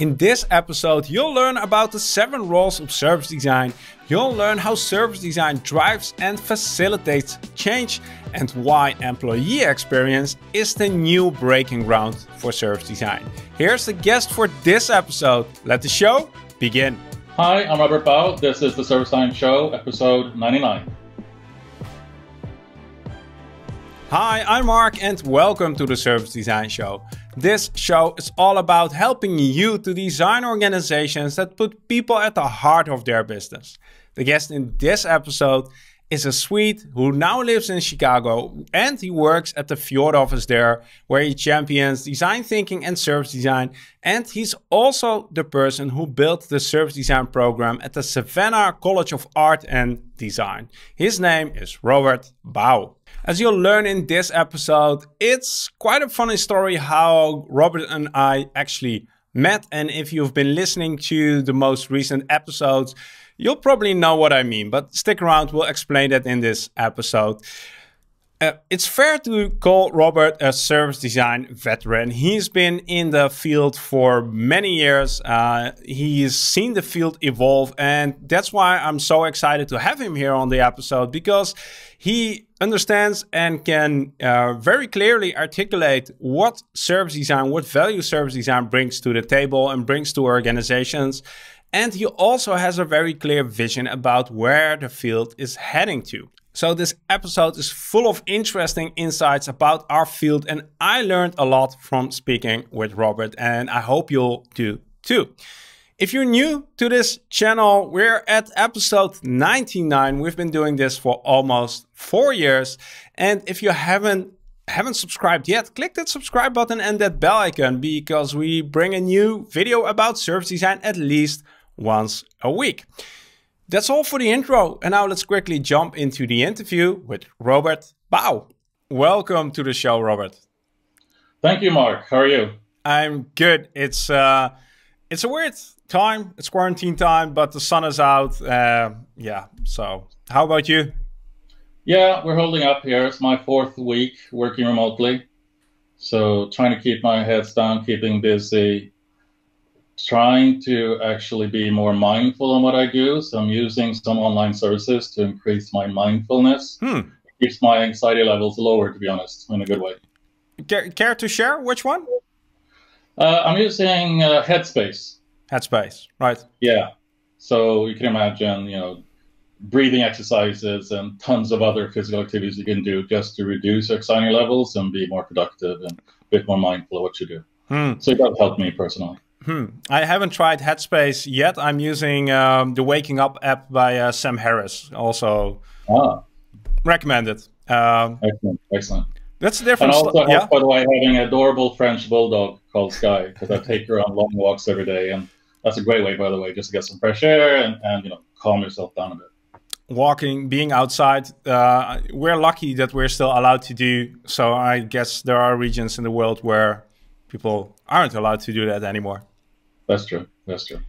In this episode, you'll learn about the seven roles of service design. You'll learn how service design drives and facilitates change and why employee experience is the new breaking ground for service design. Here's the guest for this episode. Let the show begin. Hi, I'm Robert Bau. This is the Service Design Show, episode 99. Hi, I'm Mark, and welcome to the Service Design Show. This show is all about helping you to design organizations that put people at the heart of their business. The guest in this episode is a Swede who now lives in Chicago and he works at the Fjord office there, where he champions design thinking and service design. And he's also the person who built the service design program at the Savannah College of Art and Design. His name is Robert Bau. As you'll learn in this episode, it's quite a funny story how Robert and I actually met. And if you've been listening to the most recent episodes, you'll probably know what I mean. But stick around, we'll explain that in this episode. Uh, it's fair to call Robert a service design veteran. He's been in the field for many years. Uh, he's seen the field evolve, and that's why I'm so excited to have him here on the episode because he understands and can uh, very clearly articulate what service design, what value service design brings to the table and brings to organizations. And he also has a very clear vision about where the field is heading to. So this episode is full of interesting insights about our field and I learned a lot from speaking with Robert and I hope you'll do too. If you're new to this channel, we're at episode 99. We've been doing this for almost four years. And if you haven't haven't subscribed yet, click that subscribe button and that bell icon because we bring a new video about service design at least once a week. That's all for the intro. And now let's quickly jump into the interview with Robert Bau. Welcome to the show, Robert. Thank you, Mark. How are you? I'm good. It's uh, it's a weird time. It's quarantine time, but the sun is out. Uh, yeah. So, how about you? Yeah, we're holding up here. It's my fourth week working remotely. So, trying to keep my heads down, keeping busy, trying to actually be more mindful in what I do. So I'm using some online services to increase my mindfulness. Hmm. Keeps my anxiety levels lower, to be honest, in a good way. Care, care to share which one? Uh, I'm using uh, Headspace. Headspace, right? Yeah. So you can imagine, you know, breathing exercises and tons of other physical activities you can do just to reduce anxiety levels and be more productive and a bit more mindful of what you do. Hmm. So that helped me personally. Hmm. I haven't tried Headspace yet. I'm using um, the Waking Up app by uh, Sam Harris. Also ah. recommended. Um, excellent, excellent. That's the difference. And also, yeah? by the way, having an adorable French bulldog called Sky because I take her on long walks every day, and that's a great way, by the way, just to get some fresh air and, and you know calm yourself down a bit. Walking, being outside, uh, we're lucky that we're still allowed to do. So I guess there are regions in the world where people aren't allowed to do that anymore. That's true. That's true.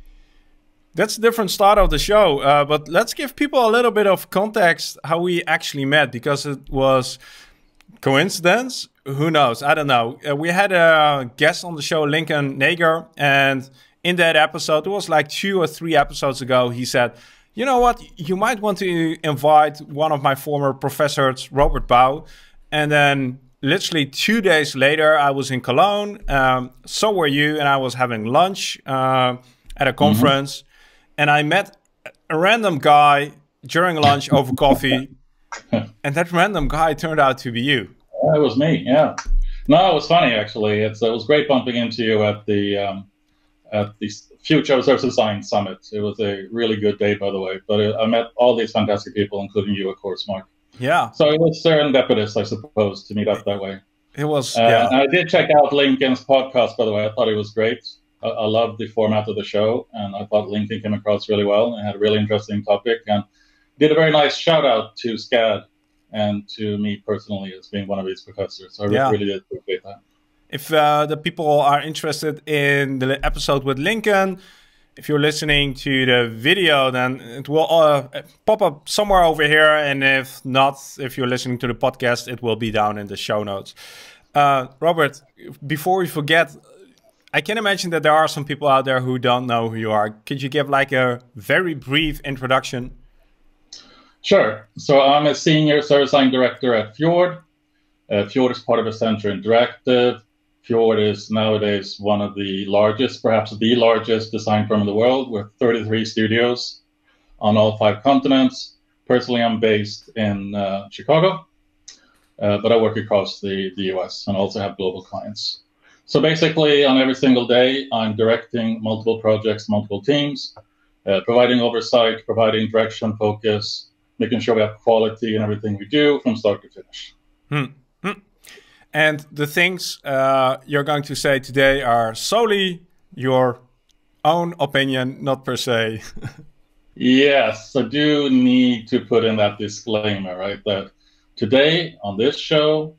That's a different start of the show, uh, but let's give people a little bit of context how we actually met because it was coincidence. Who knows? I don't know. Uh, we had a guest on the show, Lincoln Nager, and in that episode, it was like two or three episodes ago, he said, "You know what? You might want to invite one of my former professors, Robert Bau." And then literally two days later, I was in Cologne. Um, so were you, and I was having lunch uh, at a conference, mm-hmm. and I met a random guy during lunch over coffee, and that random guy turned out to be you. That was me. Yeah. No, it was funny actually. It's, it was great bumping into you at the um, at the Future of Service Design Summit. It was a really good day, by the way. But I met all these fantastic people, including you, of course, Mark. Yeah. So it was serendipitous, I suppose, to meet up that way. It was. Uh, yeah. I did check out Lincoln's podcast, by the way. I thought it was great. I, I loved the format of the show, and I thought Lincoln came across really well and had a really interesting topic, and did a very nice shout out to SCAD and to me personally as being one of his professors. So I yeah. really did appreciate that. If uh, the people are interested in the episode with Lincoln, if you're listening to the video, then it will uh, pop up somewhere over here. And if not, if you're listening to the podcast, it will be down in the show notes. Uh, Robert, before we forget, I can imagine that there are some people out there who don't know who you are. Could you give like a very brief introduction? Sure. So I'm a senior service line director at Fjord. Uh, Fjord is part of Accenture Interactive. Fjord is nowadays one of the largest, perhaps the largest design firm in the world with 33 studios on all five continents. Personally, I'm based in uh, Chicago, uh, but I work across the, the US and also have global clients. So basically, on every single day, I'm directing multiple projects, multiple teams, uh, providing oversight, providing direction, focus, making sure we have quality in everything we do from start to finish. Hmm. And the things uh, you're going to say today are solely your own opinion, not per se. yes, I do need to put in that disclaimer, right? That today on this show,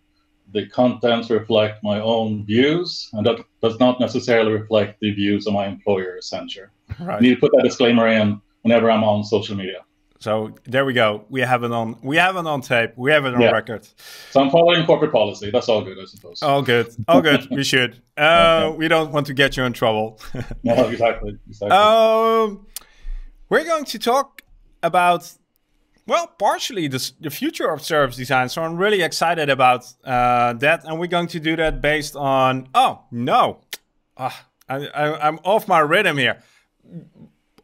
the contents reflect my own views, and that does not necessarily reflect the views of my employer, Accenture. Right. I need to put that disclaimer in whenever I'm on social media. So there we go. We have it on. We have it on tape. We have it on yeah. record. So I'm following corporate policy. That's all good, I suppose. All good. All good. we should. Uh, okay. We don't want to get you in trouble. no, exactly. Exactly. Um, we're going to talk about well, partially the, the future of service design. So I'm really excited about uh, that. And we're going to do that based on, oh, no, uh, I, I, I'm off my rhythm here.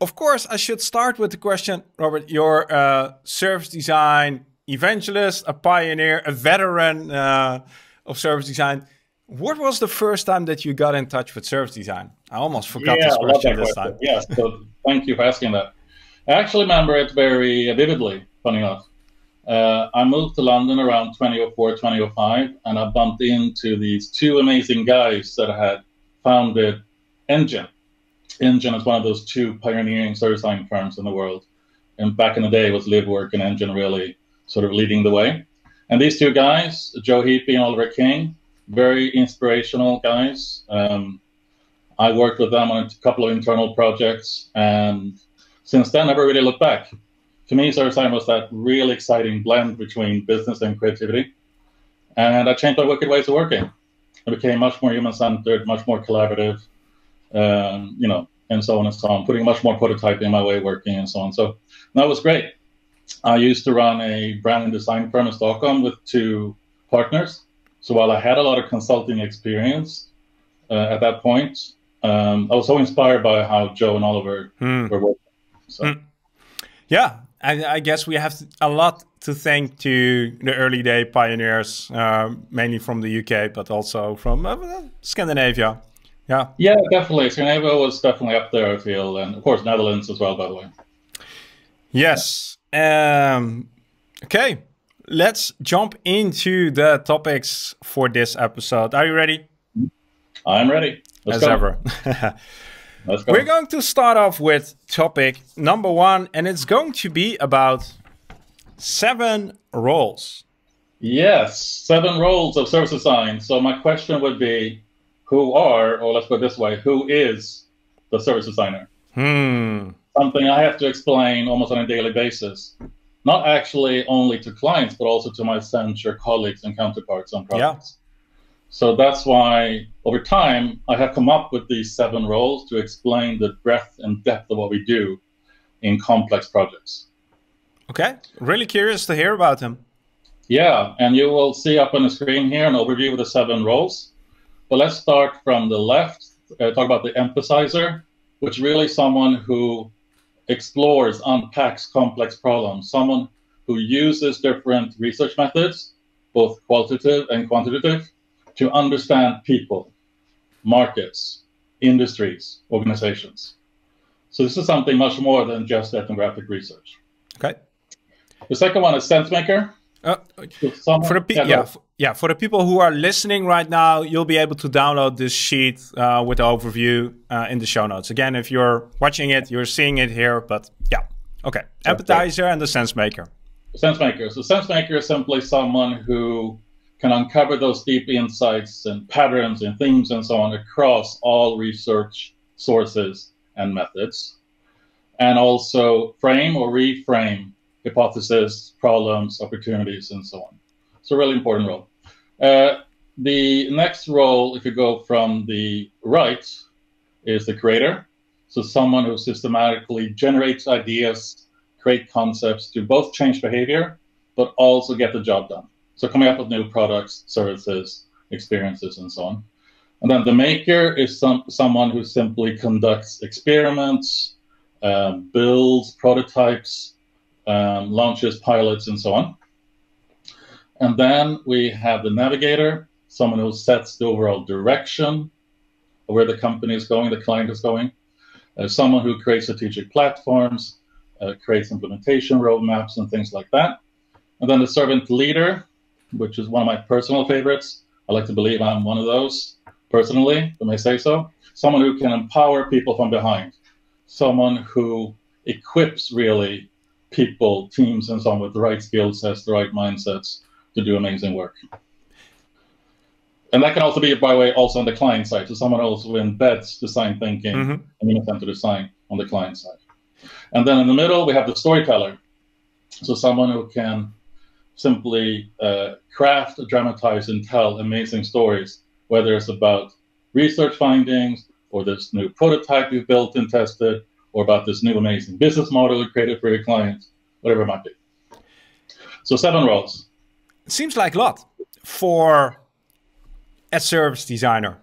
Of course, I should start with the question, Robert, you're a service design evangelist, a pioneer, a veteran uh, of service design. What was the first time that you got in touch with service design? I almost forgot yeah, this question this question. time. Yes, so thank you for asking that. I actually remember it very vividly funny enough. Uh, I moved to London around 2004, 2005, and I bumped into these two amazing guys that had founded Engine. Engine is one of those two pioneering service line firms in the world. And back in the day, it was LiveWork and Engine really sort of leading the way. And these two guys, Joe Heapy and Oliver King, very inspirational guys. Um, I worked with them on a couple of internal projects, and since then, I never really looked back to me, Zersign was that really exciting blend between business and creativity. And I changed my wicked ways of working. I became much more human centered, much more collaborative, um, you know, and so on and so on, putting much more prototyping in my way of working and so on. So that was great. I used to run a brand and design firm in Stockholm with two partners. So while I had a lot of consulting experience uh, at that point, um, I was so inspired by how Joe and Oliver hmm. were working. So. Hmm. Yeah, I, I, guess we have a lot to thank to the early day pioneers, uh, mainly from the UK, but also from uh, Scandinavia. Yeah. Yeah, definitely. Scandinavia was definitely up there, I feel, and of course Netherlands as well, by the way. Yes. Um, okay, let's jump into the topics for this episode. Are you ready? I'm ready. Let's As go. ever. Let's go. We're going to start off with topic number one, and it's going to be about seven roles. Yes, seven roles of service design. So my question would be, who are, or let's put it this way, who is the service designer? Hmm. Something I have to explain almost on a daily basis, not actually only to clients, but also to my Accenture colleagues and counterparts on projects. Yeah. So that's why over time I have come up with these seven roles to explain the breadth and depth of what we do in complex projects. Okay, really curious to hear about them. Yeah, and you will see up on the screen here an overview of the seven roles. But let's start from the left, uh, talk about the empathizer, which is really someone who explores, unpacks complex problems, someone who uses different research methods, both qualitative and quantitative, to understand people, markets, industries, organizations. So this is something much more than just ethnographic research. Okay. The second one is SenseMaker. Uh, for the yeah, yeah, yeah, for the people who are listening right now, you'll be able to download this sheet uh, with the overview uh, in the show notes. Again, if you're watching it, you're seeing it here, but yeah. Okay. Empathizer okay. and the SenseMaker. SenseMaker. So SenseMaker is simply someone who can uncover those deep insights and patterns and themes and so on across all research sources and methods, and also frame or reframe hypotheses, problems, opportunities, and so on. It's a really important role. Uh, the next role, if you go from the right, is the creator. So someone who systematically generates ideas, create concepts to both change behavior, but also get the job done. So coming up with new products, services, experiences, and so on. And then the maker is some, someone who simply conducts experiments, um, builds prototypes, um, launches pilots, and so on. And then we have the navigator, someone who sets the overall direction of where the company is going, the client is going, uh, someone who creates strategic platforms, uh, creates implementation roadmaps, and things like that. And then the servant leader, which is one of my personal favorites. I like to believe I'm one of those personally, if I may say so. Someone who can empower people from behind, someone who equips really people, teams, and so on with the right skill sets, the right mindsets to do amazing work. And that can also be, by the way, also on the client side. So someone else who embeds design thinking mm-hmm. and human centered design on the client side. And then in the middle, we have the storyteller. So someone who can simply uh, craft, dramatize, and tell amazing stories, whether it's about research findings or this new prototype you've built and tested, or about this new amazing business model you created for your clients, whatever it might be. So seven roles. It seems like a lot for a service designer.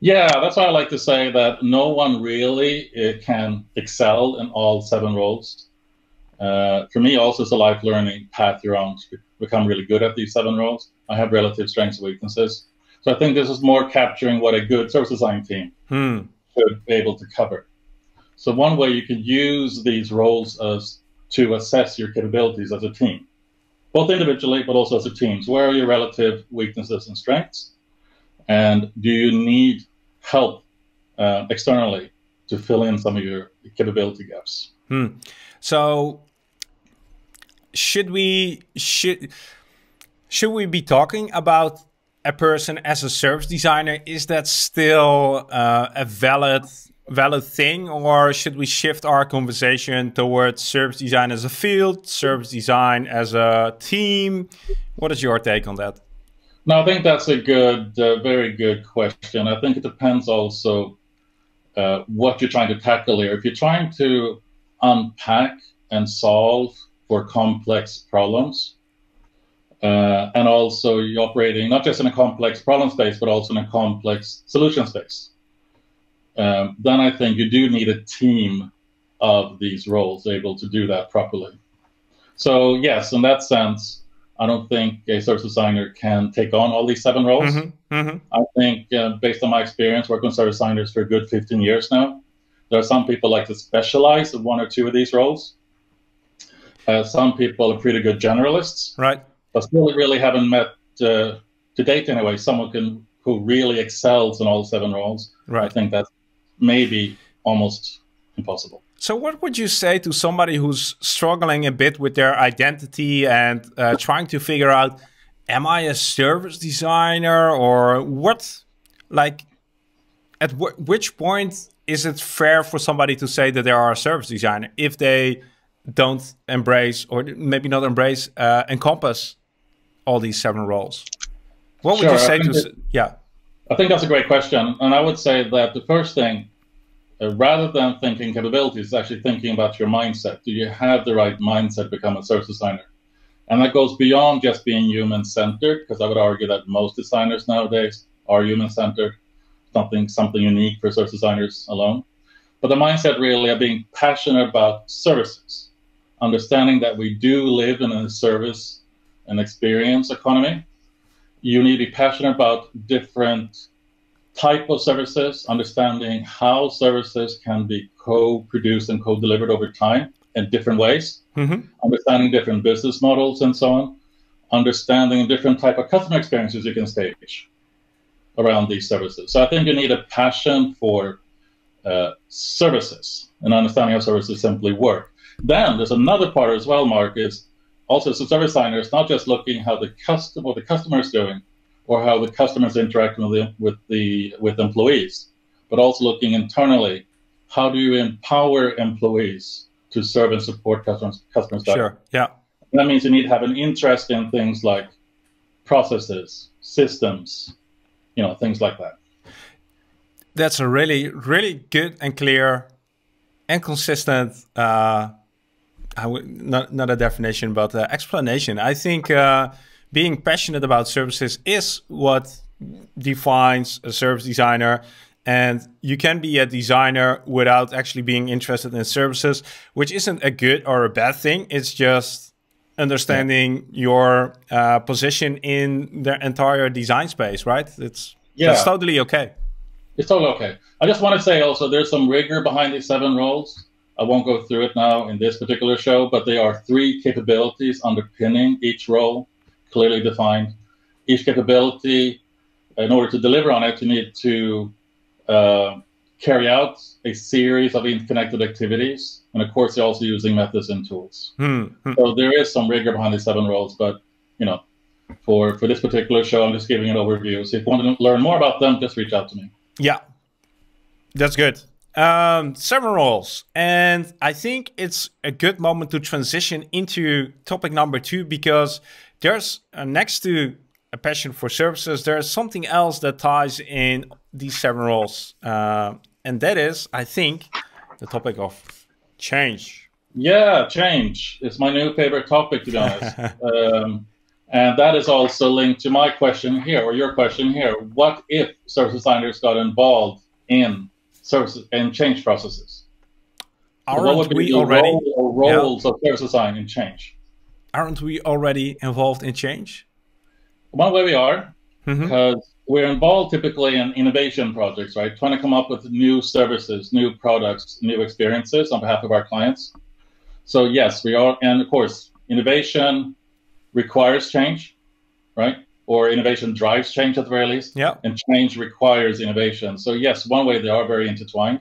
Yeah, that's why I like to say that no one really uh, can excel in all seven roles. Uh, for me, also, it's a life learning path you're on to become really good at these seven roles. I have relative strengths and weaknesses. So I think this is more capturing what a good service design team hmm. should be able to cover. So one way you can use these roles as to assess your capabilities as a team, both individually but also as a team. So where are your relative weaknesses and strengths? And do you need help uh, externally to fill in some of your capability gaps? Hmm. So should we should should we be talking about a person as a service designer? Is that still uh, a valid valid thing, or should we shift our conversation towards service design as a field, service design as a team? What is your take on that? No, I think that's a good, uh, very good question. I think it depends also uh, what you're trying to tackle here. If you're trying to unpack and solve for complex problems, uh, and also you're operating not just in a complex problem space, but also in a complex solution space, um, then I think you do need a team of these roles able to do that properly. So yes, in that sense, I don't think a service designer can take on all these seven roles. Mm-hmm, mm-hmm. I think, uh, based on my experience working with service designers for a good 15 years now, there are some people like to specialize in one or two of these roles. Uh, some people are pretty good generalists, right? But still, really haven't met uh, to date anyway someone can who really excels in all seven roles. Right. I think that's maybe almost impossible. So, what would you say to somebody who's struggling a bit with their identity and uh, trying to figure out, am I a service designer or what? Like, at which point is it fair for somebody to say that they are a service designer if they don't embrace or maybe not embrace uh, encompass all these seven roles? What would you say to? That, yeah, I think that's a great question, and I would say that the first thing uh, rather than thinking capabilities, it's actually thinking about your mindset. Do you have the right mindset to become a service designer? And that goes beyond just being human centered, because I would argue that most designers nowadays are human centered, something something unique for service designers alone. But the mindset really of being passionate about services, understanding that we do live in a service and experience economy. You need to be passionate about different type of services, understanding how services can be co-produced and co-delivered over time in different ways, mm-hmm. understanding different business models and so on, understanding different type of customer experiences you can stage around these services. So I think you need a passion for uh, services and understanding how services simply work. Then there's another part as well, Mark, is also as a service designer, it's not just looking how the customer what the customer is doing, or how the customers interact with the, with the with employees, but also looking internally, how do you empower employees to serve and support customers customers better? Sure. Yeah. That means you need to have an interest in things like processes, systems, you know, things like that. That's a really, really good and clear and consistent, uh, not, not a definition, but uh, explanation. I think uh, being passionate about services is what defines a service designer. And you can be a designer without actually being interested in services, which isn't a good or a bad thing. It's just understanding yeah. your uh, position in the entire design space, right? It's yeah, that's totally okay. It's totally okay. I just want to say also there's some rigor behind these seven roles. I won't go through it now in this particular show, but there are three capabilities underpinning each role, clearly defined. Each capability, in order to deliver on it, you need to uh, carry out a series of interconnected activities. And of course, you're also using methods and tools. Hmm, hmm. So there is some rigor behind these seven roles, but you know, for, for this particular show, I'm just giving an overview. So if you want to learn more about them, just reach out to me. Yeah, that's good. Um, seven roles. And I think it's a good moment to transition into topic number two because there's uh, next to a passion for services, there's something else that ties in these seven roles. Uh, and that is, I think, the topic of change. Yeah, change is my new favorite topic, to be honest. um, and that is also linked to my question here, or your question here. What if service designers got involved in services and change processes? Aren't we already role roles yeah. of service design in change? Aren't we already involved in change? One way we are, mm-hmm. because we're involved typically in innovation projects, right? Trying to come up with new services, new products, new experiences on behalf of our clients. So yes, we are, and of course, innovation requires change, right? Or innovation drives change at the very least. Yeah. And change requires innovation. So yes, one way they are very intertwined.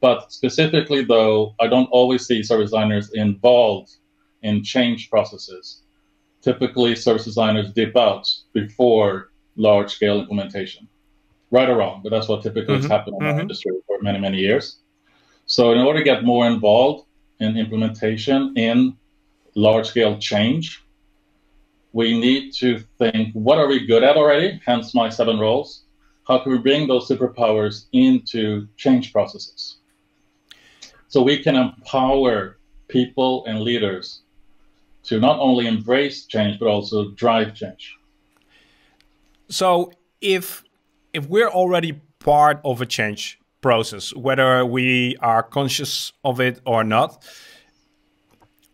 But specifically though, I don't always see service designers involved in change processes. Typically service designers dip out before large scale implementation. Right or wrong, but that's what typically mm-hmm. has happened in mm-hmm. our industry for many, many years. So, in order to get more involved in implementation in large scale change, we need to think what are we good at already? Hence, my seven roles. How can we bring those superpowers into change processes? So we can empower people and leaders to not only embrace change, but also drive change. So if if we're already part of a change process, whether we are conscious of it or not,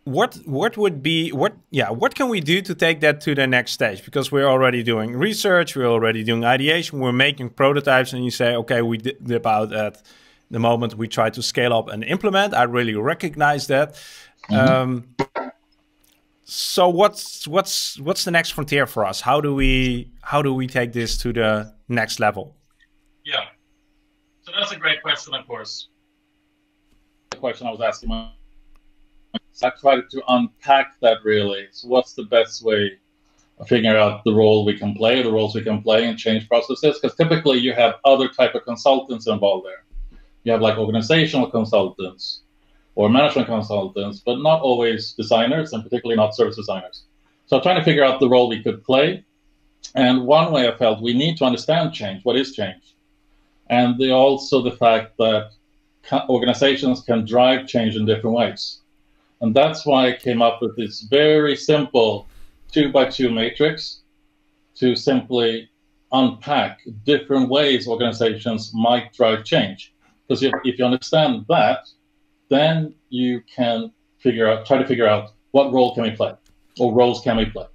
what what would be what yeah what can we do to take that to the next stage because we're already doing research we're already doing ideation we're making prototypes and you say okay we dip out at the moment we try to scale up and implement i really recognize that mm -hmm. um, so what's what's what's the next frontier for us? How do we how do we take this to the next level? Yeah, so that's a great question, of course. The question I was asking, I tried to unpack that really. So what's the best way of figuring out the role we can play, the roles we can play in change processes? Because typically you have other type of consultants involved there. You have like organizational consultants, or management consultants, but not always designers, and particularly not service designers. So trying to figure out the role we could play. And one way I felt we need to understand change. What is change? And the, also the fact that organizations can drive change in different ways. And that's why I came up with this very simple two by two matrix to simply unpack different ways organizations might drive change. Because if, if you understand that, then you can figure out, try to figure out what role can we play or roles can we play.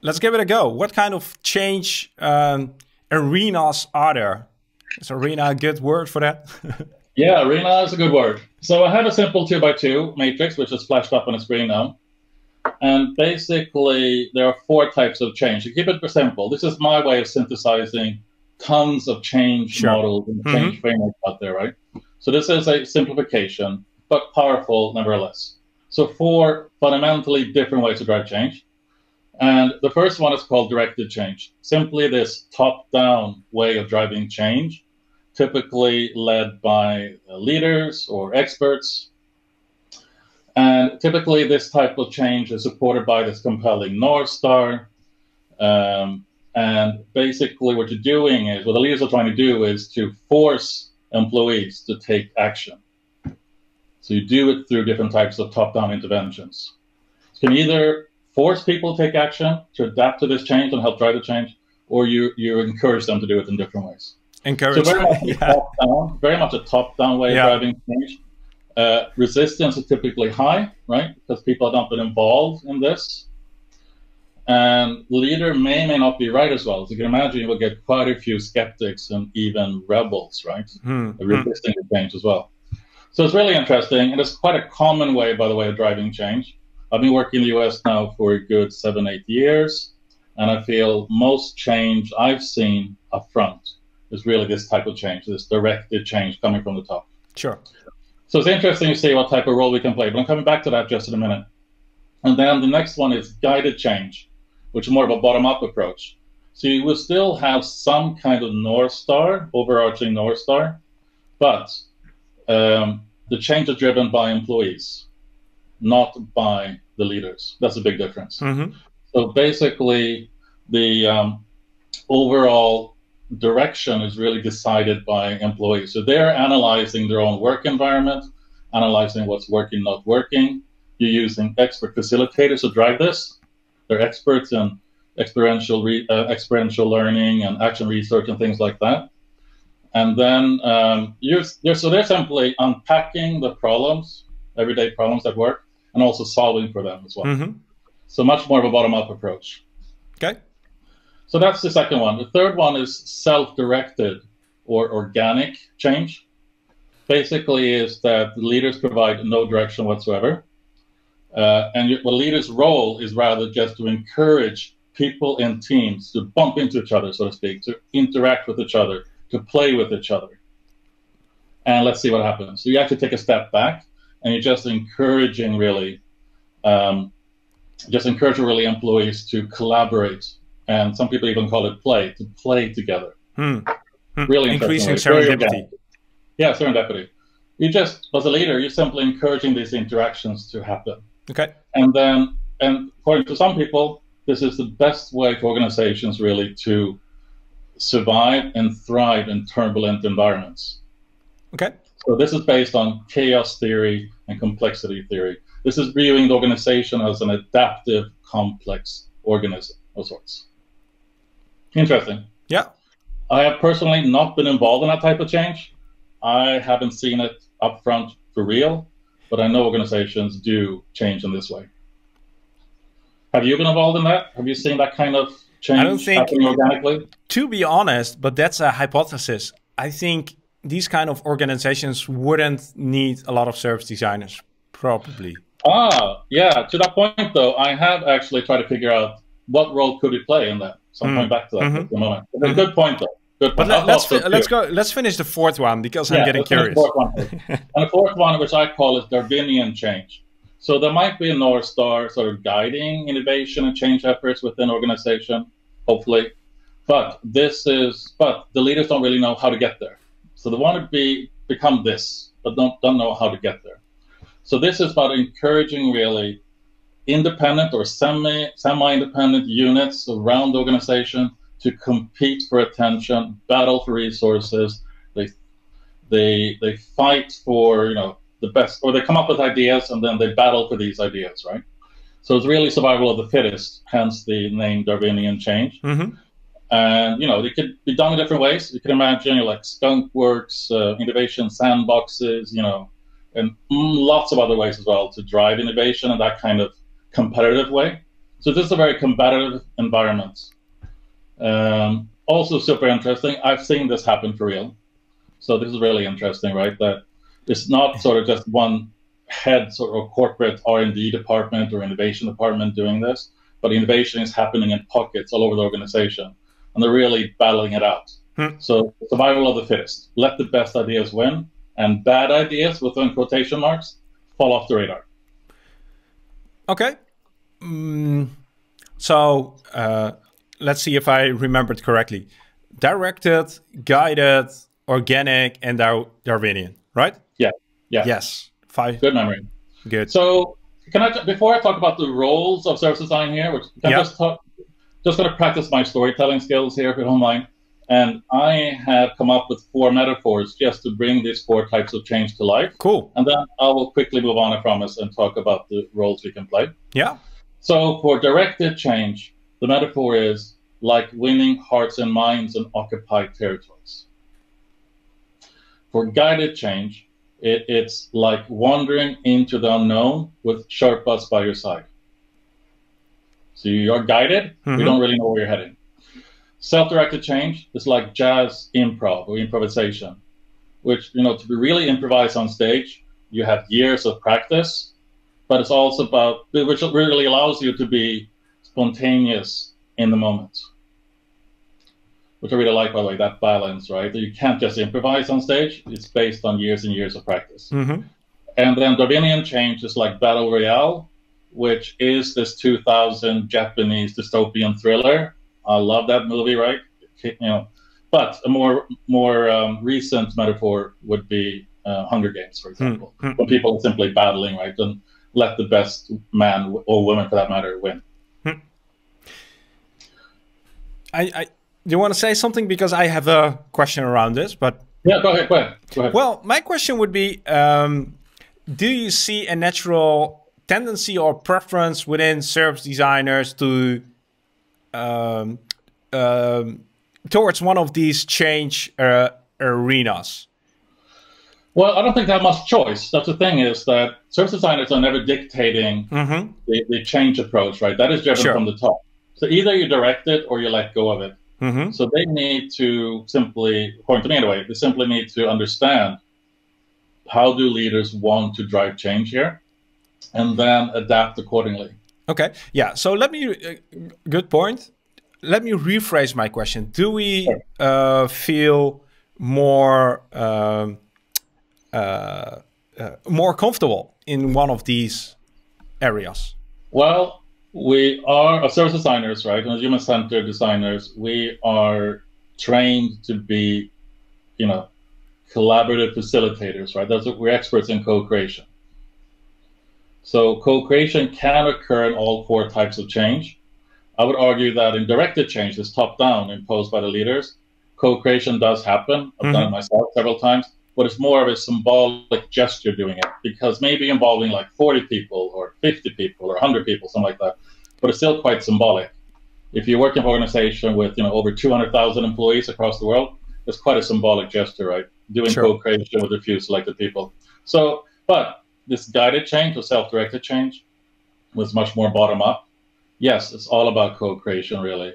Let's give it a go. What kind of change um, arenas are there? Is arena a good word for that? yeah, arena is a good word. So I have a simple two by two matrix, which is flashed up on the screen now. And basically, there are four types of change. To keep it simple, this is my way of synthesizing tons of change sure. models and change mm -hmm. frameworks out there, right? So this is a simplification, but powerful nevertheless. So four fundamentally different ways to drive change. And the first one is called directed change. Simply this top-down way of driving change, typically led by leaders or experts. And typically this type of change is supported by this compelling North Star. Um, and basically, what you're doing is what the leaders are trying to do is to force employees to take action. So you do it through different types of top-down interventions. You can either force people to take action to adapt to this change and help drive the change, or you you encourage them to do it in different ways. Encourage. So very much, yeah. top down, very much a top-down way Yeah. of driving change. Uh, resistance is typically high, right? Because people have not been involved in this. And leader may may not be right as well. As you can imagine, you will get quite a few skeptics and even rebels, right? Hmm. resisting the change as well. So it's really interesting, and it's quite a common way, by the way, of driving change. I've been working in the US now for a good seven, eight years, and I feel most change I've seen up front is really this type of change, this directed change coming from the top. Sure. So it's interesting to see what type of role we can play, but I'm coming back to that just in a minute. And then the next one is guided change, which is more of a bottom up approach. So you will still have some kind of North Star, overarching North Star, but um, the change is driven by employees, not by the leaders. That's a big difference. hmm So basically, the um, overall direction is really decided by employees. So they're analyzing their own work environment, analyzing what's working, not working. You're using expert facilitators to drive this. They're experts in experiential re- uh, experiential learning and action research and things like that. And then um, you're, you're, so they're simply unpacking the problems, everyday problems at work, and also solving for them as well. hmm So much more of a bottom-up approach. Okay. So that's the second one. The third one is self-directed or organic change. Basically, is that the leaders provide no direction whatsoever, uh, and the leader's role is rather just to encourage people in teams to bump into each other, so to speak, to interact with each other, to play with each other, and let's see what happens. So you to take a step back, and you're just encouraging really, um, just encouraging really employees to collaborate and some people even call it play to play together. Hmm. Hmm. Really increasing. Serendipity. Yeah, serendipity. You just, as a leader, you're simply encouraging these interactions to happen, Okay. and then, and according to some people, this is the best way for organizations really to survive and thrive in turbulent environments. Okay. So this is based on chaos theory and complexity theory. This is viewing the organization as an adaptive, complex organism of sorts. Interesting. Yeah. I have personally not been involved in that type of change. I haven't seen it up front for real, but I know organizations do change in this way. Have you been involved in that? Have you seen that kind of change I don't think- happening organically? To be honest, but that's a hypothesis. I think these kind of organizations wouldn't need a lot of service designers, probably. Ah, yeah. To that point, though, I have actually tried to figure out what role could we play in that. So I'm Mm. coming back to that Mhm. at the moment. But a Good point, though. Good But point. let, let's, let's go. Let's finish the fourth one because I'm getting curious. the fourth one and the fourth one, which I call is Darwinian change. So there might be a North Star sort of guiding innovation and change efforts within organization, hopefully. But this is, but the leaders don't really know how to get there. So they want to be become this, but don't don't know how to get there. So this is about encouraging really independent or semi semi independent units around the organization to compete for attention, battle for resources. They they they fight for you know the best, or they come up with ideas and then they battle for these ideas, right? So it's really survival of the fittest, hence the name Darwinian change. hmm And you know, it could be done in different ways. You can imagine you know, like skunk works, uh, innovation sandboxes, you know, and mm, lots of other ways as well to drive innovation and that kind of competitive way. So this is a very competitive environment. Um, also super interesting. I've seen this happen for real. So this is really interesting, right? That it's not sort of just one head sort of corporate R&D department or innovation department doing this, but innovation is happening in pockets all over the organization, and they're really battling it out. Hmm. So survival of the fittest. Let the best ideas win, and bad ideas, within quotation marks, fall off the radar. Okay. Mm, so uh, let's see if I remembered correctly. Directed, guided, organic, and Dar- Darwinian, right? Yeah. Yeah. Yes. Five. Good memory. Good. So can I, before I talk about the roles of service design here, which can I just talk, just going to practice my storytelling skills here, if you don't mind. And I have come up with four metaphors just to bring these four types of change to life. Cool. And then I will quickly move on, I promise, and talk about the roles we can play. Yeah. So for directed change, the metaphor is like winning hearts and minds in occupied territories. For guided change, it, it's like wandering into the unknown with Sherpas by your side. So you're guided, Mhm. you don't really know where you're heading. Self-directed change is like jazz improv or improvisation, which you know to be really improvise on stage, you have years of practice, but it's also about which really allows you to be spontaneous in the moment. Which I really like, by the way, that balance, right? You can't just improvise on stage; it's based on years and years of practice. Mm-hmm. And then Darwinian change is like Battle Royale, which is this 2000 Japanese dystopian thriller. I love that movie, right? You know, but a more more um, recent metaphor would be uh, Hunger Games, for example, Hmm. when people are simply battling, right, and let the best man or woman, for that matter, win. I, I do you want to say something because I have a question around this, but Yeah, go ahead, go ahead, go ahead. well, my question would be: um, Do you see a natural tendency or preference within service designers to um, um, towards one of these change uh, arenas? Well, I don't think they have much choice. That's the thing is that service designers are never dictating Mm-hmm. the, the change approach, right? That is driven Sure. from the top. So either you direct it or you let go of it. Mm-hmm. So they need to simply, according to me anyway, they simply need to understand how do leaders want to drive change here, and then adapt accordingly. Okay. Yeah. So let me. Uh, good point. Let me rephrase my question. Do we Sure. uh, feel more um, uh, uh, more comfortable in one of these areas? Well, we are as service designers, right? And as human-centered designers, we are trained to be, you know, collaborative facilitators, right? That's what we're experts in co-creation. So co-creation can occur in all four types of change. I would argue that in directed change, this top-down imposed by the leaders, co-creation does happen. I've done it myself several times, but it's more of a symbolic gesture doing it because maybe involving like 40 people or 50 people or 100 people, something like that, but it's still quite symbolic. If you work in an organization with you know over 200,000 employees across the world, it's quite a symbolic gesture, right? Doing Sure. co-creation with a few selected people. So, but this guided change or self-directed change was much more bottom up. Yes, it's all about co-creation, really.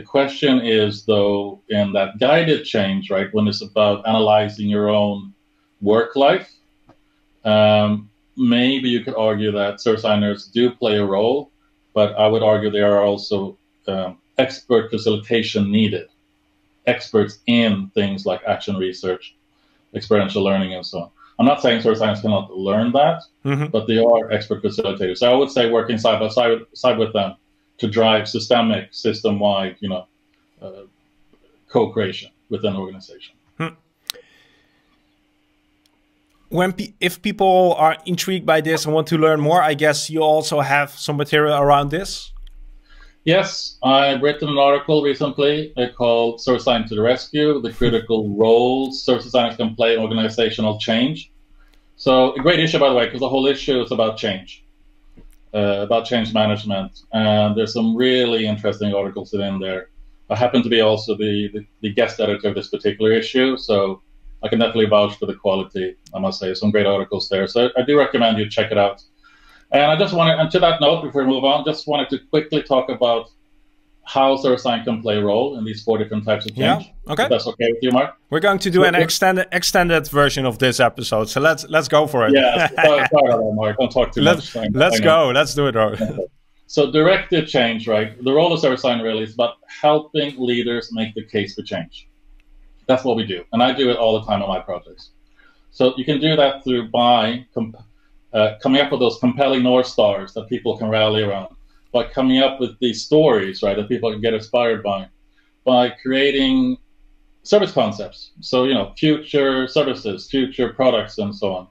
The question is, though, in that guided change, right, when it's about analyzing your own work life, um, maybe you could argue that service designers do play a role, but I would argue there are also um, expert facilitation needed, experts in things like action research, experiential learning, and so on. I'm not saying service designers cannot learn that, Mm-hmm. but they are expert facilitators. So I would say working side by side, side with them to drive systemic, system-wide, you know, uh, co-creation within an organization. When pe- if people are intrigued by this and want to learn more, I guess you also have some material around this. Yes, I've written an article recently uh, called Service Design to the Rescue, the critical Role service designers can play in organizational change. So a great issue, by the way, because the whole issue is about change, uh, about change management. And there's some really interesting articles in there. I happen to be also the, the, the guest editor of this particular issue, so I can definitely vouch for the quality, I must say. Some great articles there. So I do recommend you check it out. And I just wanted, and to that note, before we move on, just wanted to quickly talk about how service design can play a role in these four different types of change. Yeah. Okay. If that's okay with you, Mark? We're going to do an extended extended version of this episode. So let's let's go for it. Yeah, sorry, sorry about that, Mark. Don't talk too let's much. let's go. Let's do it. So directed change, right? The role of service design really is about helping leaders make the case for change. That's what we do, and I do it all the time on my projects. So you can do that through by comp- uh, coming up with those compelling north stars that people can rally around, by coming up with these stories, right, that people can get inspired by, by creating service concepts. So you know, future services, future products, and so on,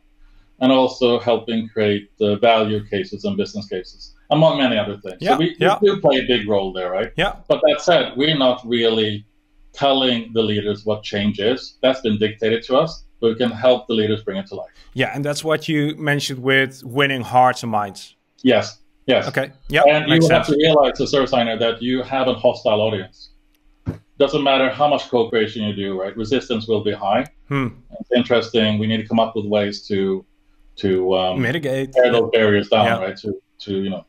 and also helping create the value cases and business cases among many other things. Yeah, so we, yeah. we do play a big role there, right? Yeah. But that said, we're not really telling the leaders what change is. That's been dictated to us, but we can help the leaders bring it to life. Yeah, and that's what you mentioned with winning hearts and minds. Yes. Yes. Okay. Yeah. And you makes have to realize, as a service designer, that you have a hostile audience. Doesn't matter how much co-creation you do, right? Resistance will be high. Hmm. It's interesting. We need to come up with ways to to um, Mitigate. tear those barriers down, Yeah. right? To to you know.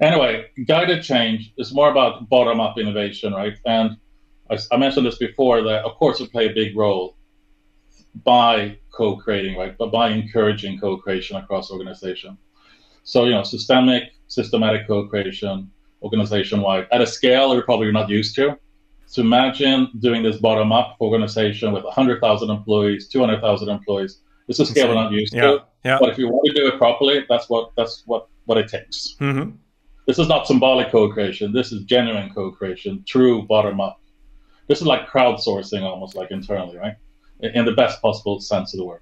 Anyway, guided change is more about bottom-up innovation, right? And I, I mentioned this before that, of course, we play a big role by co-creating, right? But by encouraging co-creation across organization. So you know, systemic, systematic co-creation, organization-wide, at a scale you're probably not used to. So imagine doing this bottom-up organization with 100,000 employees, 200,000 employees. It's a scale we're not used Yeah. to. Yeah. But if you want to do it properly, that's what that's what what it takes. hmm This is not symbolic co-creation. This is genuine co-creation, true bottom up. This is like crowdsourcing, almost like internally, right? In in the best possible sense of the word.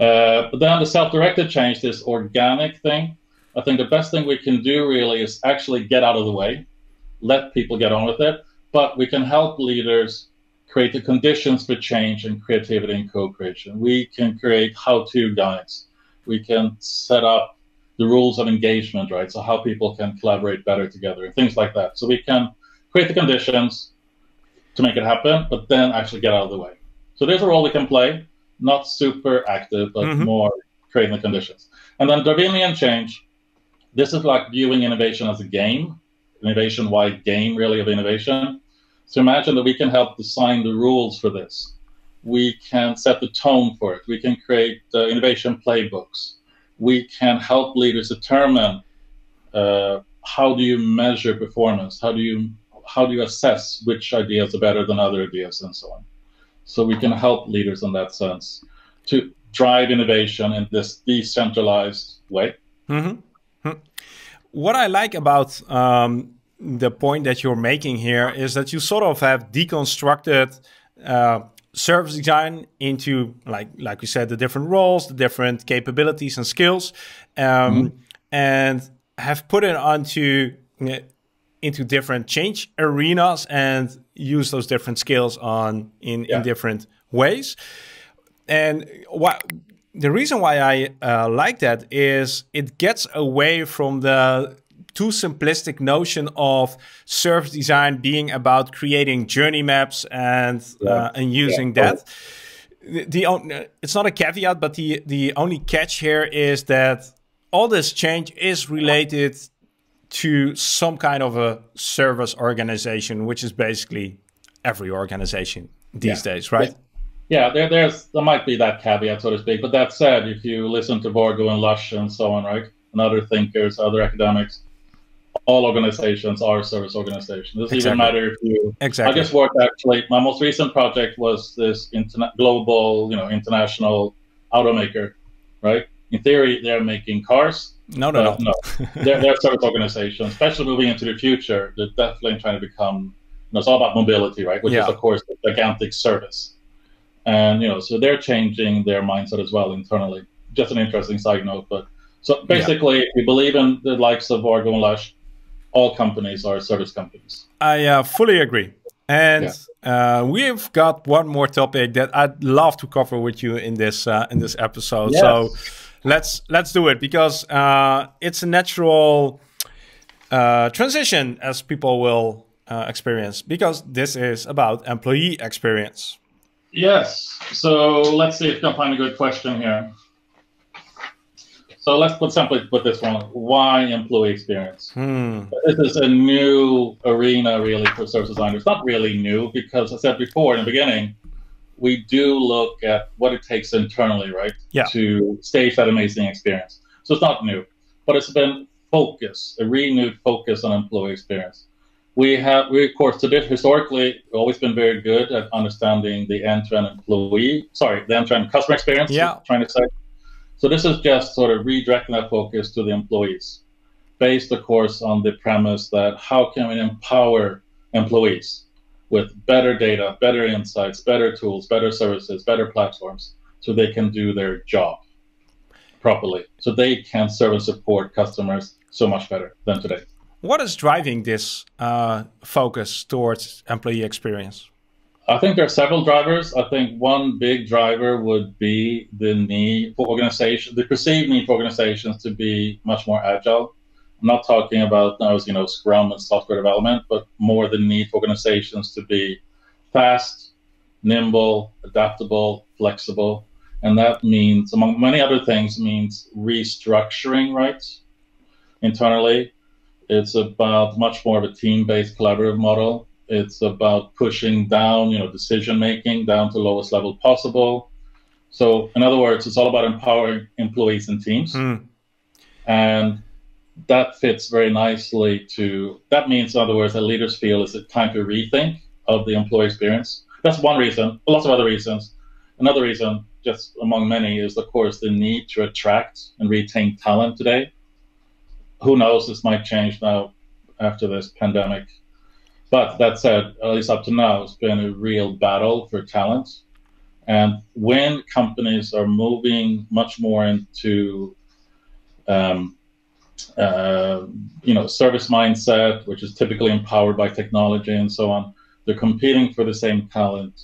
Uh, but then the self-directed change, this organic thing, I think the best thing we can do really is actually get out of the way, let people get on with it. But we can help leaders create the conditions for change and creativity and co-creation. We can create how-to guides. We can set up the rules of engagement, right? So how people can collaborate better together and things like that. So we can create the conditions to make it happen, but then actually get out of the way. So there's a role we can play, not super active, but Mhm. more creating the conditions. And then Darwinian change, this is like viewing innovation as a game, innovation-wide game really of innovation. So imagine that we can help design the rules for this. We can set the tone for it. We can create uh, innovation playbooks we can help leaders determine uh, how do you measure performance how do you how do you assess which ideas are better than other ideas and so on so we can help leaders in that sense to drive innovation in this decentralized way hmm What I like about um, the point that you're making here is that you sort of have deconstructed uh, service design into, like like we said, the different roles, the different capabilities and skills, um, and have put it onto uh, into different change arenas and use those different skills on in, Yeah. in different ways. And what the reason why I uh, like that is it gets away from the too simplistic notion of service design being about creating journey maps and Yeah. uh, and using Yeah. that. The, the it's not a caveat, but the the only catch here is that all this change is related to some kind of a service organization, which is basically every organization these Yeah. days, right? Yeah there, there's there might be that caveat so to speak but that said if you listen to Vargo and Lusch and so on right and other thinkers other academics all organizations are service organizations it doesn't even matter if you Exactly. I just worked actually. My most recent project was this interna- global, you know, international automaker, right? In theory, they're making cars. no, no, no. no, they're, they're service organizations, Especially moving into the future, they're definitely trying to become. You know, it's all about mobility, right? Which is, of course, a gigantic service. And you know, so they're changing their mindset as well internally. Just an interesting side note, but so basically, if you believe in the likes of Vargo and Lusch, all companies are service companies. I uh, fully agree. And uh, we've got one more topic that I'd love to cover with you in this uh, in this episode. So let's let's do it because uh, it's a natural uh, transition as people will uh, experience because this is about employee experience. Yes. So let's see if we can find a good question here. So let's put simply put this one: Why employee experience? Hmm. This is a new arena, really, for service designers. Not really new, because I said before in the beginning, we do look at what it takes internally, right, Yeah. to stage that amazing experience. So it's not new, but it's been focus, a renewed focus on employee experience. We have, we of course, a bit historically, always been very good at understanding the end-to-end employee, sorry, the end-to-end customer experience. Yeah. Trying to say. So this is just sort of redirecting that focus to the employees, based, of course, on the premise that how can we empower employees with better data, better insights, better tools, better services, better platforms, so they can do their job properly, so they can serve and support customers so much better than today. What is driving this uh, focus towards employee experience? I think there are several drivers. I think one big driver would be the need for organizations, the perceived need for organizations to be much more agile. I'm not talking about now, you know, Scrum and software development, but more the need for organizations to be fast, nimble, adaptable, flexible, and that means, among many other things, means restructuring rights internally. It's about much more of a team-based collaborative model it's about pushing down, you know, decision making down to lowest level possible. So, in other words, it's all about empowering employees and teams, mm. and that fits very nicely to. That means, in other words, that leaders feel is it time to rethink of the employee experience. That's one reason. Lots of other reasons. Another reason, just among many, is of course the need to attract and retain talent today. Who knows? This might change now after this pandemic but that said, at least up to now, it's been a real battle for talent. And when companies are moving much more into, um, uh, you know, service mindset, which is typically empowered by technology and so on, they're competing for the same talent.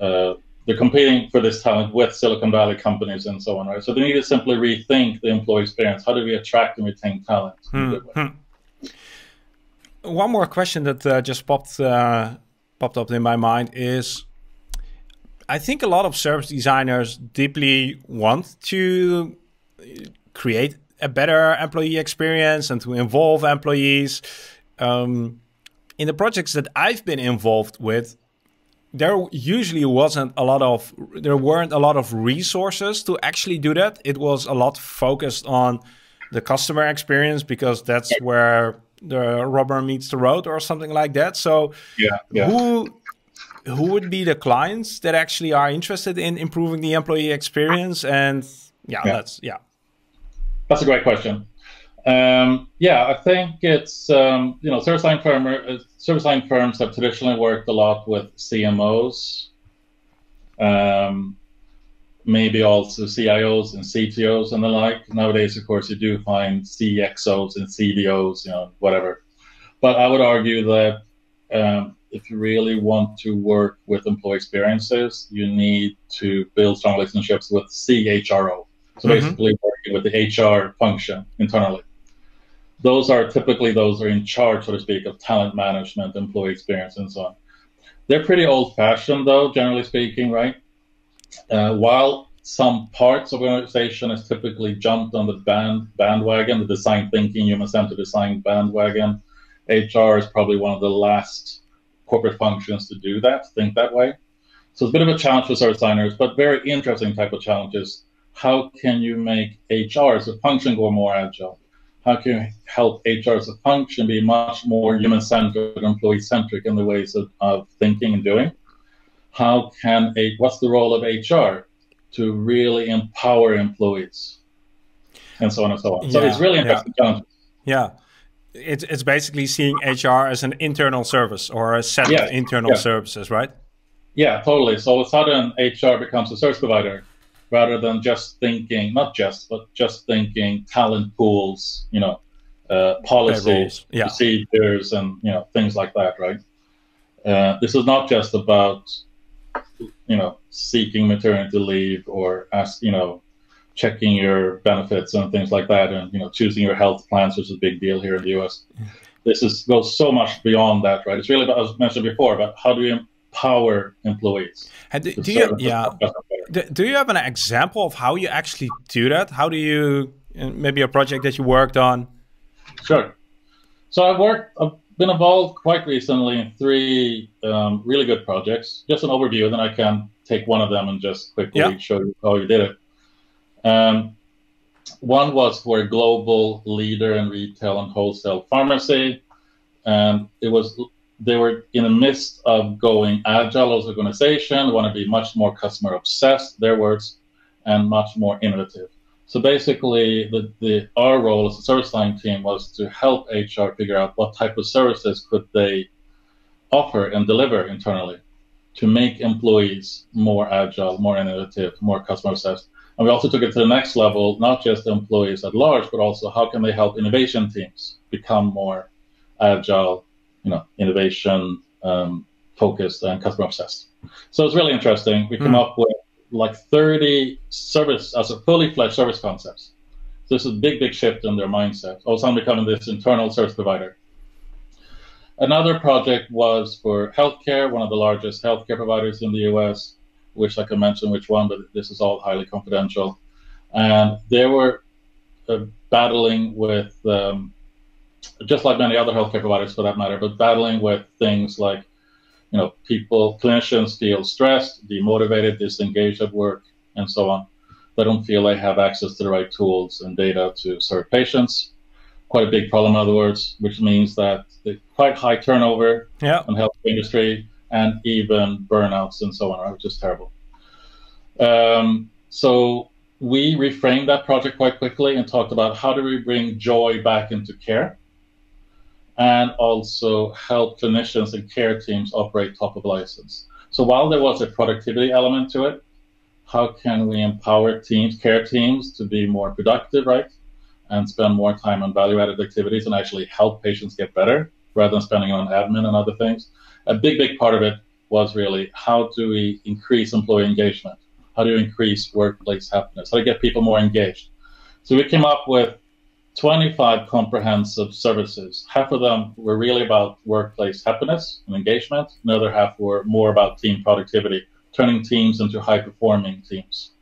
Uh, they're competing for this talent with Silicon Valley companies and so on, right? So they need to simply rethink the employee experience. How do we attract and retain talent? Hmm. hmm one more question that uh, just popped uh, popped up in my mind is I think a lot of service designers deeply want to create a better employee experience and to involve employees. Um, in the projects that I've been involved with, there usually wasn't a lot of there weren't a lot of resources to actually do that. It was a lot focused on the customer experience because that's where the rubber meets the road or something like that. So yeah, yeah. who who would be the clients that actually are interested in improving the employee experience? And yeah, yeah. that's yeah. That's a great question. Um, yeah, I think it's um, you know service line firm uh, service line firms have traditionally worked a lot with CMOs. Um, maybe also CIOs and CTOs and the like. Nowadays, of course, you do find CXOs and CDOs, you know, whatever. But I would argue that um, if you really want to work with employee experiences, you need to build strong relationships with CHRO. So mm-hmm. basically, working with the HR function internally. Those are typically those are in charge, so to speak, of talent management, employee experience, and so on. They're pretty old-fashioned, though, generally speaking, right? Uh, while some parts of an organization has typically jumped on the band bandwagon, the design thinking, human-centered design bandwagon, HR is probably one of the last corporate functions to do that, think that way. So it's a bit of a challenge for service designers, but very interesting type of challenges. How can you make HR as a function go more agile? How can you help HR as a function be much more human-centered, employee-centric in the ways of, of thinking and doing? how can a what's the role of HR to really empower employees and so on and so on. So it's really interesting yeah. Yeah. It's, it's basically seeing HR as an internal service or a set of internal services, right? Yeah, totally. So all of a sudden, HR becomes a service provider rather than just thinking, not just, but just thinking talent pools, you know, uh, policies, yeah. procedures, and you know things like that, right? Uh, this is not just about you know, seeking maternity leave or ask, you know, checking your benefits and things like that, and you know, choosing your health plans, which is a big deal here in the U.S. This is goes so much beyond that, right? It's really, about, as mentioned before, about how do we empower employees. do, do you, yeah, do, do you have an example of how you actually do that? How do you maybe a project that you worked on? Sure. So I've worked. I've been involved quite recently in three um, really good projects. Just an overview, then I can take one of them and just quickly yeah. show you how you did it. Um, one was for a global leader in retail and wholesale pharmacy, and it was they were in the midst of going agile as an organization, want to be much more customer obsessed, their words, and much more innovative. So basically, the, the, our role as a service line team was to help HR figure out what type of services could they offer and deliver internally to make employees more agile, more innovative, more customer obsessed, And we also took it to the next level, not just employees at large, but also how can they help innovation teams become more agile, you know, innovation um, focused and customer obsessed. So it's really interesting. We mm. came up with like 30 service as a fully fledged service concepts. So this is a big, big shift in their mindset. Also, I'm becoming this internal service provider. Another project was for healthcare, one of the largest healthcare providers in the US wish I could mention which one, but this is all highly confidential. And they were uh, battling with, um, just like many other healthcare providers for that matter, but battling with things like, you know, people, clinicians feel stressed, demotivated, disengaged at work, and so on. They don't feel they have access to the right tools and data to serve patients. Quite a big problem, in other words, which means that quite high turnover yeah. in the health industry and even burnouts and so on, which is terrible. Um, so we reframed that project quite quickly and talked about how do we bring joy back into care and also help clinicians and care teams operate top of license. So while there was a productivity element to it, how can we empower teams, care teams, to be more productive, right? And spend more time on value added activities and actually help patients get better rather than spending on admin and other things. A big, big part of it was really how do we increase employee engagement? How do you increase workplace happiness? How do you get people more engaged? So we came up with 25 comprehensive services. Half of them were really about workplace happiness and engagement. Another half were more about team productivity, turning teams into high performing teams.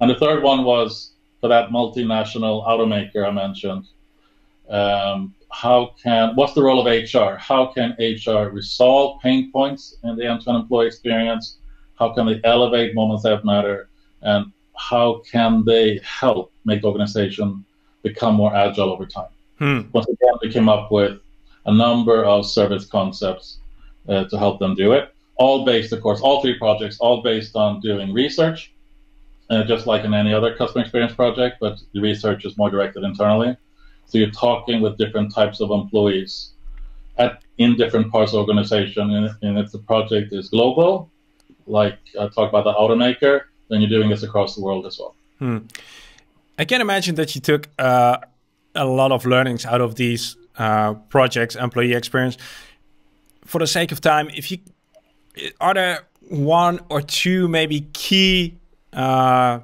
And the third one was for that multinational automaker I mentioned. Um, how can what's the role of HR? How can HR resolve pain points in the end-to-end employee experience? How can they elevate moments that matter? And how can they help make the organization become more agile over time? Hmm. Once again, we came up with a number of service concepts uh, to help them do it. All based, of course, all three projects, all based on doing research, uh, just like in any other customer experience project, but the research is more directed internally. So you're talking with different types of employees at in different parts of the organization. And, and if the project is global, like I talked about the automaker, then you're doing this across the world as well. Hmm. I can imagine that you took uh, a lot of learnings out of these uh, projects, employee experience. For the sake of time, if you are there one or two maybe key uh,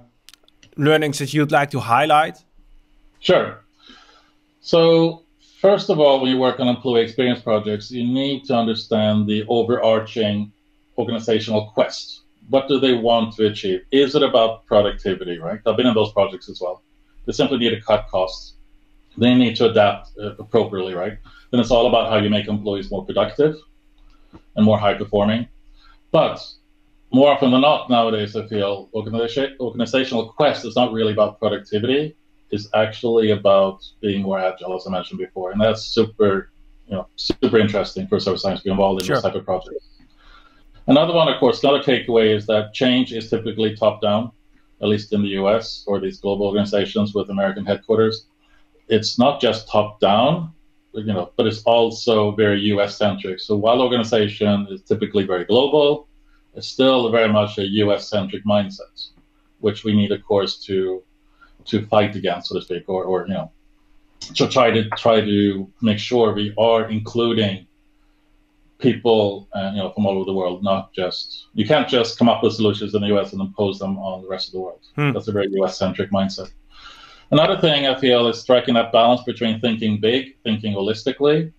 learnings that you'd like to highlight? Sure. So first of all, when you work on employee experience projects, you need to understand the overarching organizational quest. What do they want to achieve? Is it about productivity, right? I've been in those projects as well. They simply need to cut costs. They need to adapt uh, appropriately, right? Then it's all about how you make employees more productive and more high performing. But more often than not nowadays, I feel organizational quest is not really about productivity It's actually about being more agile, as I mentioned before, and that's super, you know, super interesting for service science to be involved in sure. this type of project. Another one, of course, another takeaway is that change is typically top down, at least in the U.S. or these global organizations with American headquarters. It's not just top down, you know, but it's also very U.S. centric. So while organization is typically very global, it's still very much a U.S. centric mindset, which we need, of course, to to fight against, so to speak, or, or you know, to try to try to make sure we are including people, uh, you know, from all over the world, not just you can't just come up with solutions in the U.S. and impose them on the rest of the world. Hmm. That's a very U.S.-centric mindset. Another thing I feel is striking that balance between thinking big, thinking holistically,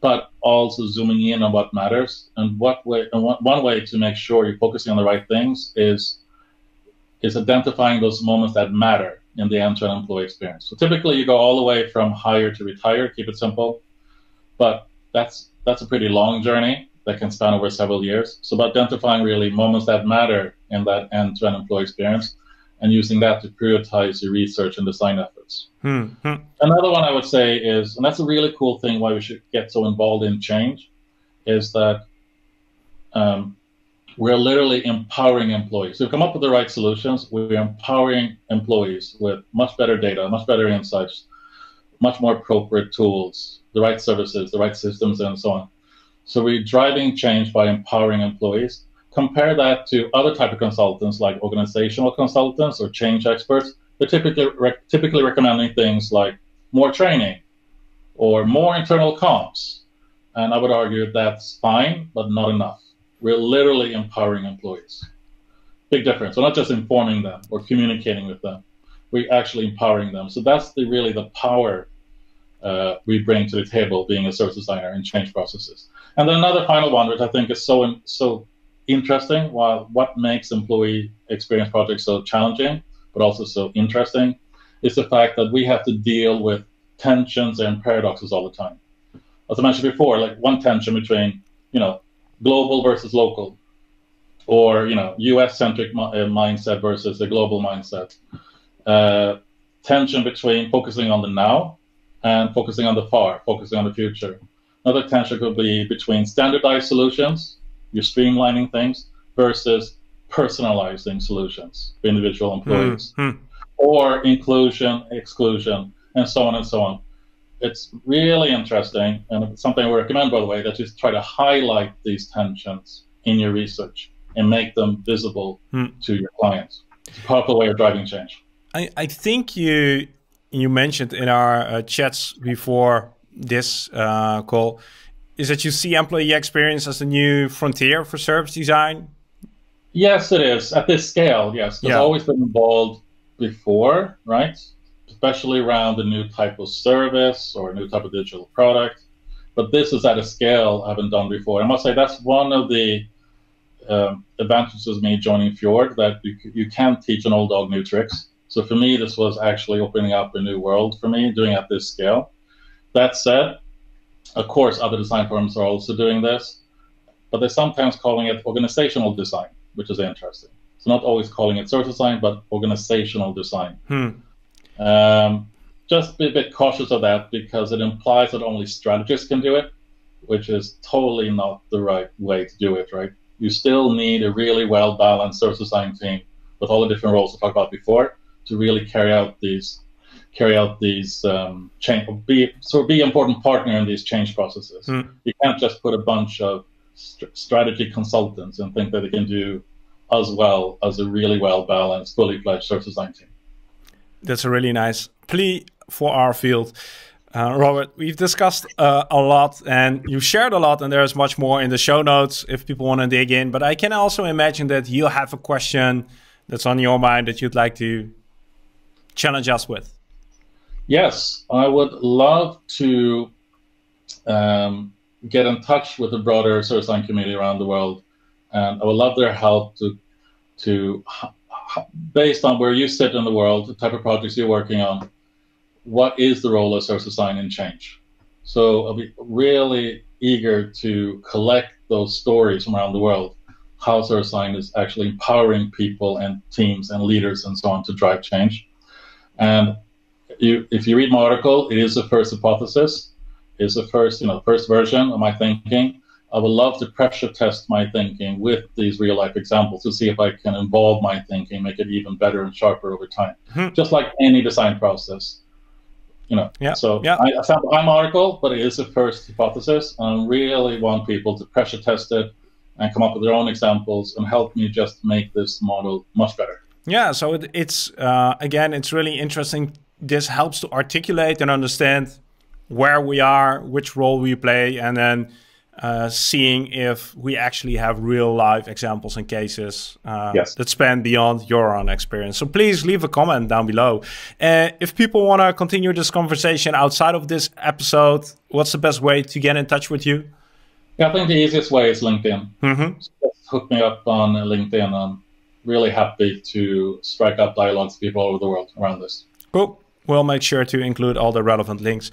but also zooming in on what matters. And what way, and one, one way to make sure you're focusing on the right things is is identifying those moments that matter in the end-to-end employee experience. So typically you go all the way from hire to retire, keep it simple, but that's that's a pretty long journey that can span over several years. So about identifying really moments that matter in that end-to-end employee experience and using that to prioritize your research and design efforts. Hmm. hmm. Another one I would say is, and that's a really cool thing why we should get so involved in change, is that um, we're literally empowering employees. So come up with the right solutions. We're empowering employees with much better data, much better insights, much more appropriate tools, the right services, the right systems, and so on. So we're driving change by empowering employees, compare that to other type of consultants like organizational consultants or change experts, they're typically typically recommending things like more training or more internal comms. And I would argue that's fine, but not enough. We're literally empowering employees. Big difference. We're not just informing them or communicating with them. We're actually empowering them. So that's the really the power uh, we bring to the table being a service designer in change processes. And then another final one, which I think is so so interesting, while what makes employee experience projects so challenging, but also so interesting, is the fact that we have to deal with tensions and paradoxes all the time. As I mentioned before, like one tension between, you know, global versus local, or you know, U.S.-centric uh, mindset versus a global mindset. Uh, tension between focusing on the now and focusing on the far, focusing on the future. Another tension could be between standardized solutions, you're streamlining things, versus personalizing solutions for individual employees, mm-hmm. or inclusion, exclusion, and so on and so on. It's really interesting, and something I recommend, by the way, that you try to highlight these tensions in your research and make them visible mm. to your clients. It's a powerful way of driving change. I, I think you you mentioned in our uh, chats before this uh, call is that you see employee experience as a new frontier for service design. Yes, it is at this scale. Yes, it's yeah. always been involved before, right? Especially around a new type of service or a new type of digital product. But this is at a scale I haven't done before. I must say that's one of the um, advantages of me joining Fjord that you, you can't teach an old dog new tricks. So for me, this was actually opening up a new world for me, doing at this scale. That said, of course, other design firms are also doing this, but they're sometimes calling it organizational design, which is interesting. So not always calling it service design, but organizational design. Hmm. Um, just be a bit cautious of that because it implies that only strategists can do it, which is totally not the right way to do it, right? You still need a really well balanced service design team with all the different roles we talked about before to really carry out these carry out these um, change be so be important partner in these change processes. Mm. You can't just put a bunch of st- strategy consultants and think that they can do as well as a really well balanced, fully fledged service design team. That's a really nice plea for our field. Uh, Robert, we've discussed uh, a lot and you shared a lot, and there's much more in the show notes if people want to dig in. But I can also imagine that you have a question that's on your mind that you'd like to challenge us with? Yes, I would love to um, get in touch with the broader design community around the world, and I would love their help to to based on where you sit in the world, the type of projects you're working on, what is the role of service design in change? So I'll be really eager to collect those stories from around the world, how service design is actually empowering people and teams and leaders and so on to drive change. And you, if you read my article, it is the first hypothesis, is the first, you know, first version of my thinking. I would love to pressure test my thinking with these real life examples to see if I can involve my thinking, make it even better and sharper over time. Mm-hmm. Just like any design process. You know, yeah, so yeah. I, I found my article, but it is the first hypothesis. And I really want people to pressure test it and come up with their own examples and help me just make this model much better. Yeah, so it, it's uh, again, it's really interesting. This helps to articulate and understand where we are, which role we play, and then uh, seeing if we actually have real life examples and cases uh, yes. that span beyond your own experience. So please leave a comment down below. Uh, if people want to continue this conversation outside of this episode, what's the best way to get in touch with you? Yeah, I think the easiest way is LinkedIn. Mm-hmm. So hook me up on LinkedIn. Um, really happy to strike up dialogues with people all over the world around this. Cool. We'll make sure to include all the relevant links.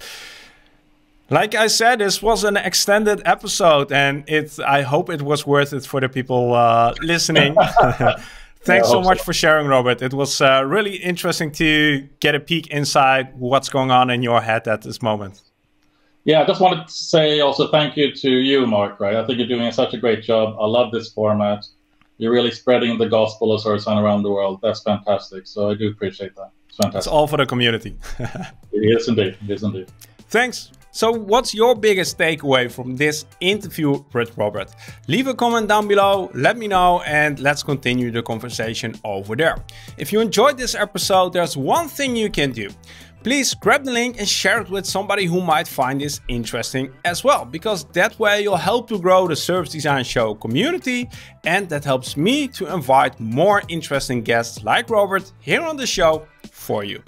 Like I said, this was an extended episode, and it. I hope it was worth it for the people uh, listening. Thanks yeah, so much so. for sharing, Robert. It was uh, really interesting to get a peek inside what's going on in your head at this moment. Yeah, I just wanted to say also thank you to you, Marc. Right, I think you're doing such a great job. I love this format you're really spreading the gospel of Sorsan around the world. That's fantastic. So I do appreciate that. It's fantastic. It's all for the community. it is indeed. It is indeed. Thanks. So what's your biggest takeaway from this interview with Robert? Leave a comment down below, let me know and let's continue the conversation over there. If you enjoyed this episode, there's one thing you can do. Please grab the link and share it with somebody who might find this interesting as well, because that way you'll help to grow the Service Design Show community and that helps me to invite more interesting guests like Robert here on the show for you.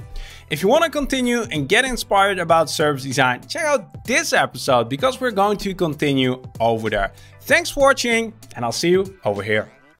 If you want to continue and get inspired about service design, check out this episode because we're going to continue over there. Thanks for watching and I'll see you over here.